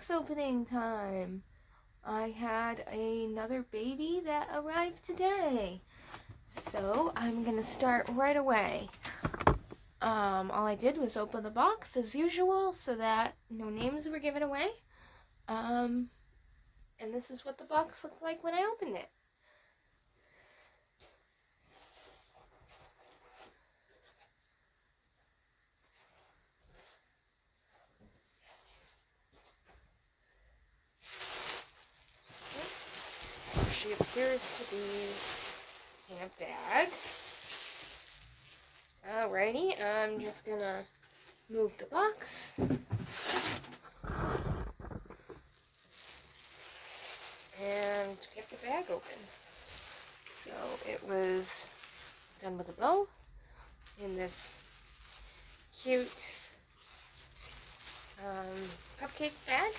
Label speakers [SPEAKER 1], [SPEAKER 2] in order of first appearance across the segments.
[SPEAKER 1] box opening time. I had another baby that arrived today. So I'm gonna start right away. Um, all I did was open the box as usual so that no names were given away. Um, and this is what the box looked like when I opened it. Appears to be in a bag. Alrighty, I'm just gonna move the box. And get the bag open. So it was done with a bow in this cute um, cupcake bag.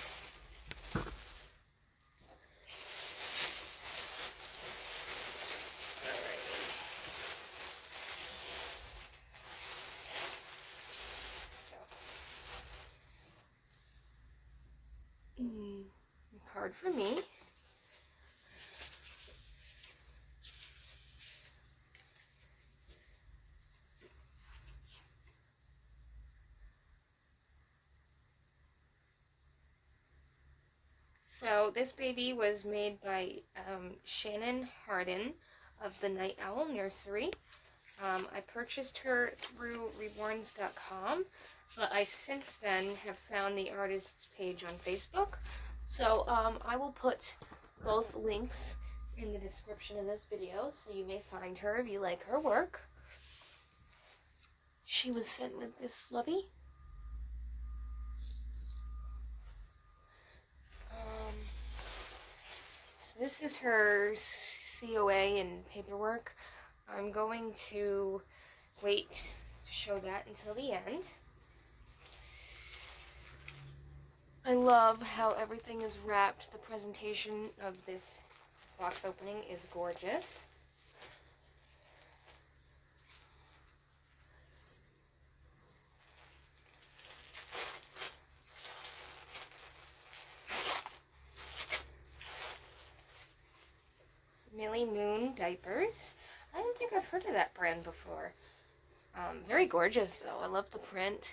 [SPEAKER 1] For me. So this baby was made by um, Shannon Hardin of the Night Owl Nursery. Um, I purchased her through reborns.com, but I since then have found the artist's page on Facebook. So um, I will put both links in the description of this video so you may find her if you like her work. She was sent with this lovey. Um, so this is her COA and paperwork. I'm going to wait to show that until the end. I love how everything is wrapped. The presentation of this box opening is gorgeous. Millie Moon diapers. I don't think I've heard of that brand before. Um, very gorgeous though. I love the print.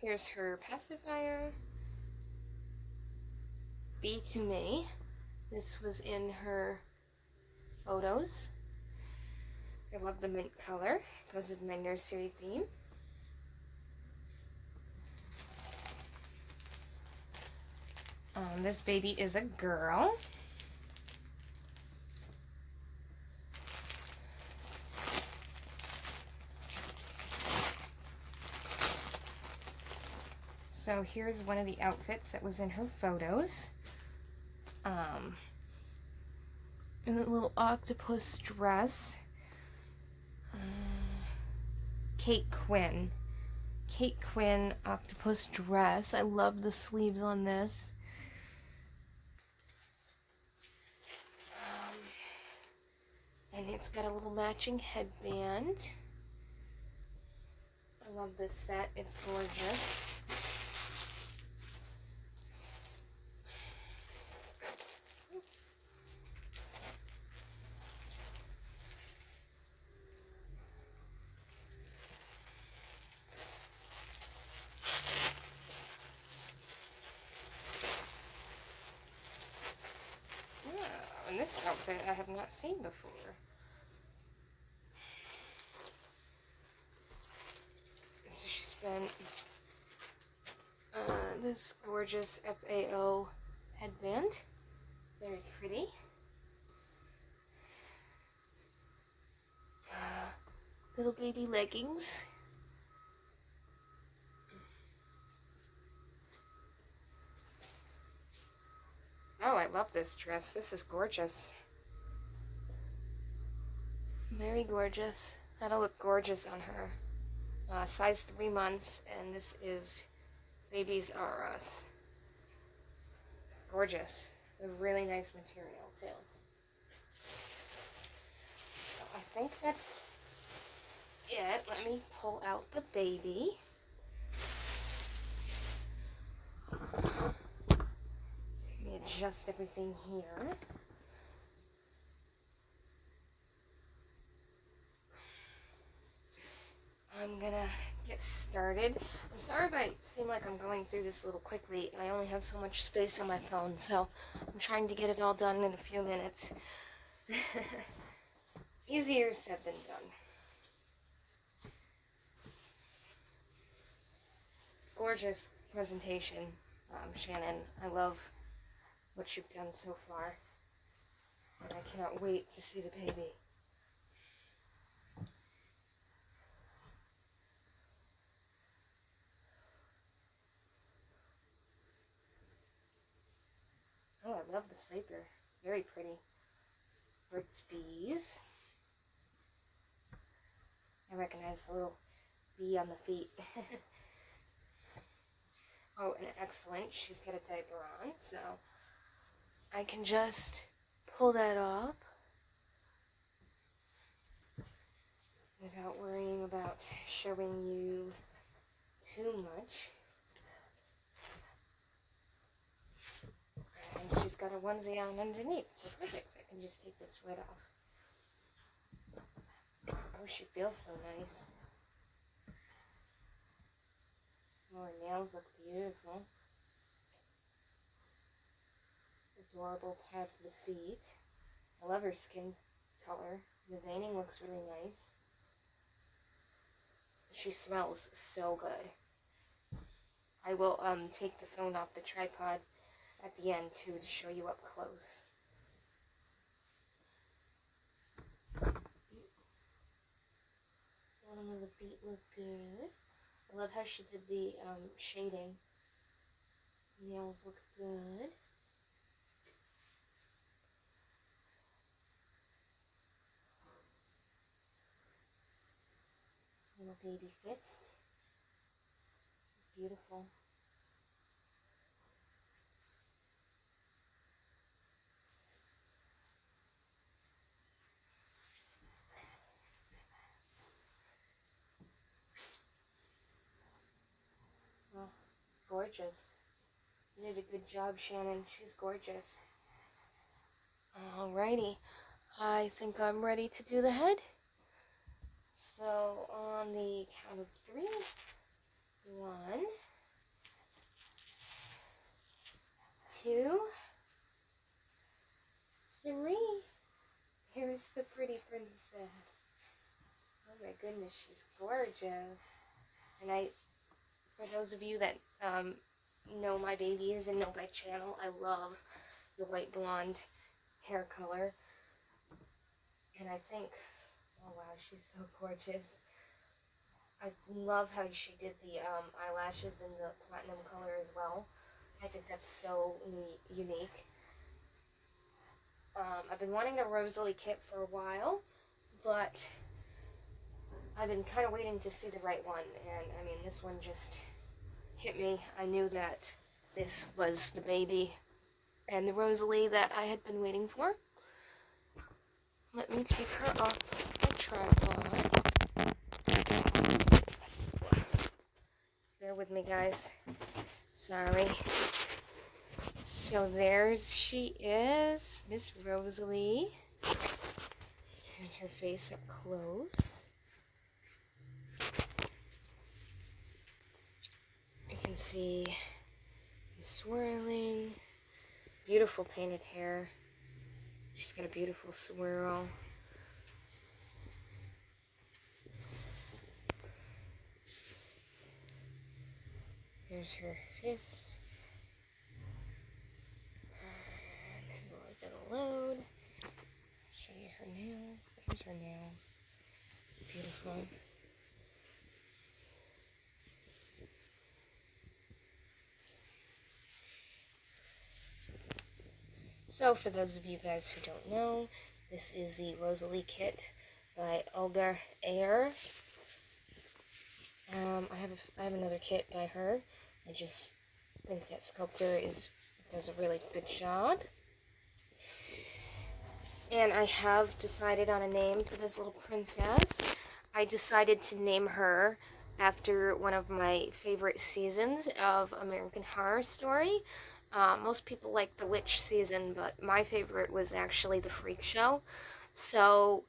[SPEAKER 1] Here's her pacifier. Be to me. This was in her photos. I love the mint color. Goes with my nursery theme. Um, this baby is a girl. So here's one of the outfits that was in her photos. Um, in a little octopus dress. Uh, Kate Quinn. Kate Quinn octopus dress. I love the sleeves on this. Um, and it's got a little matching headband. I love this set. It's gorgeous. and outfit I have not seen before. So she spent uh, this gorgeous FAO headband. Very pretty. Uh, little baby leggings. Oh, I this dress. This is gorgeous. Very gorgeous. That'll look gorgeous on her. Uh, size three months, and this is Babies R Us. Gorgeous. A really nice material, too. So I think that's it. Let me pull out the baby. Let me adjust everything here. I'm gonna get started. I'm sorry if I seem like I'm going through this a little quickly. I only have so much space on my phone, so I'm trying to get it all done in a few minutes. Easier said than done. Gorgeous presentation, um, Shannon. I love what you've done so far. And I cannot wait to see the baby. Oh, I love the sleeper. Very pretty. Burt's Bees. I recognize the little bee on the feet. oh, and excellent. She's got a diaper on, so I can just pull that off without worrying about showing you too much. And she's got a onesie on underneath, so perfect. I can just take this right off. Oh, she feels so nice. Oh, her nails look beautiful. Adorable pads of the feet. I love her skin color. The veining looks really nice. She smells so good. I will um take the phone off the tripod at the end too to show you up close. Bottom of the beat look good. I love how she did the um, shading. Nails look good. Little baby fist. Beautiful. gorgeous. You did a good job, Shannon. She's gorgeous. Alrighty. I think I'm ready to do the head. So, on the count of three, one, two, three. Here's the pretty princess. Oh my goodness, she's gorgeous. And I for those of you that um, know my babies and know my channel, I love the white blonde hair color. And I think, oh wow, she's so gorgeous. I love how she did the um, eyelashes in the platinum color as well. I think that's so unique. Um, I've been wanting a Rosalie kit for a while, but I've been kind of waiting to see the right one. And I mean, this one just hit me, I knew that this was the baby and the Rosalie that I had been waiting for. Let me take her off tripod. Bear with me, guys. Sorry. So there's she is, Miss Rosalie. Here's her face up close. You can see the swirling. Beautiful painted hair. She's got a beautiful swirl. Here's her fist. And a little load. Show you her nails. Here's her nails. Beautiful. So for those of you guys who don't know, this is the Rosalie kit by Olga Auer. Um, I have I have another kit by her. I just think that Sculptor is does a really good job. and I have decided on a name for this little princess. I decided to name her after one of my favorite seasons of American Horror Story. Uh, most people like the witch season, but my favorite was actually the freak show. So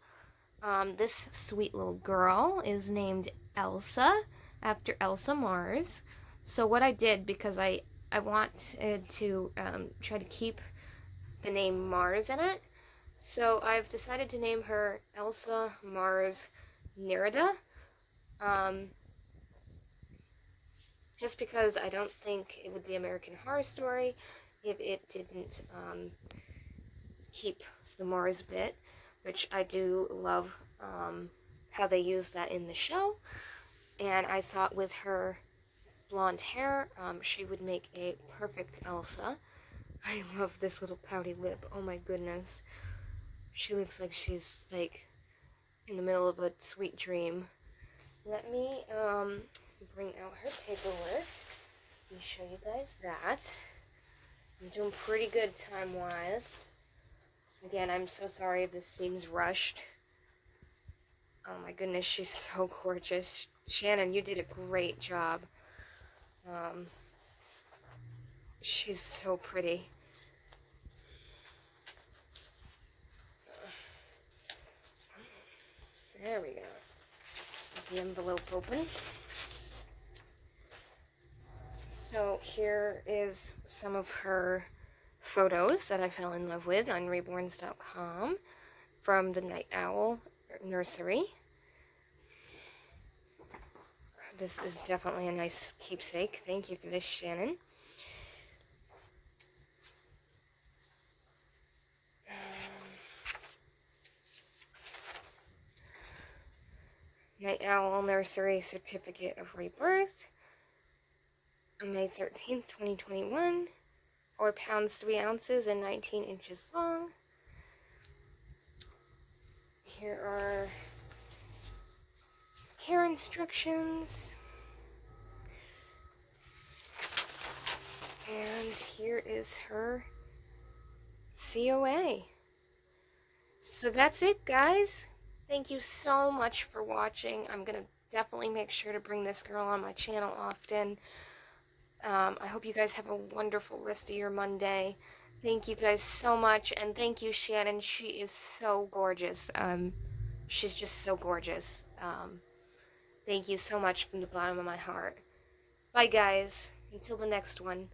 [SPEAKER 1] um, this sweet little girl is named Elsa after Elsa Mars. So what I did because I I wanted to um, try to keep the name Mars in it. So I've decided to name her Elsa Mars Nerida. Um, just because I don't think it would be American Horror Story if it didn't um, keep the Mars bit, which I do love um, how they use that in the show. And I thought with her blonde hair, um, she would make a perfect Elsa. I love this little pouty lip. Oh my goodness. She looks like she's like in the middle of a sweet dream. Let me um, bring out her paperwork. Me show you guys that. I'm doing pretty good time-wise. Again, I'm so sorry if this seems rushed. Oh my goodness, she's so gorgeous. Shannon, you did a great job. Um, she's so pretty. There we go. Get the envelope open. So here is some of her photos that I fell in love with on reborns.com from the Night Owl nursery. This is definitely a nice keepsake. Thank you for this, Shannon. Night Owl Nursery Certificate of Rebirth. On May 13th, 2021. 4 pounds, 3 ounces, and 19 inches long. Here are care instructions. And here is her COA. So that's it, guys. Thank you so much for watching. I'm going to definitely make sure to bring this girl on my channel often. Um, I hope you guys have a wonderful rest of your Monday. Thank you guys so much, and thank you, Shannon. She is so gorgeous. Um, she's just so gorgeous. Um, thank you so much from the bottom of my heart. Bye, guys. Until the next one.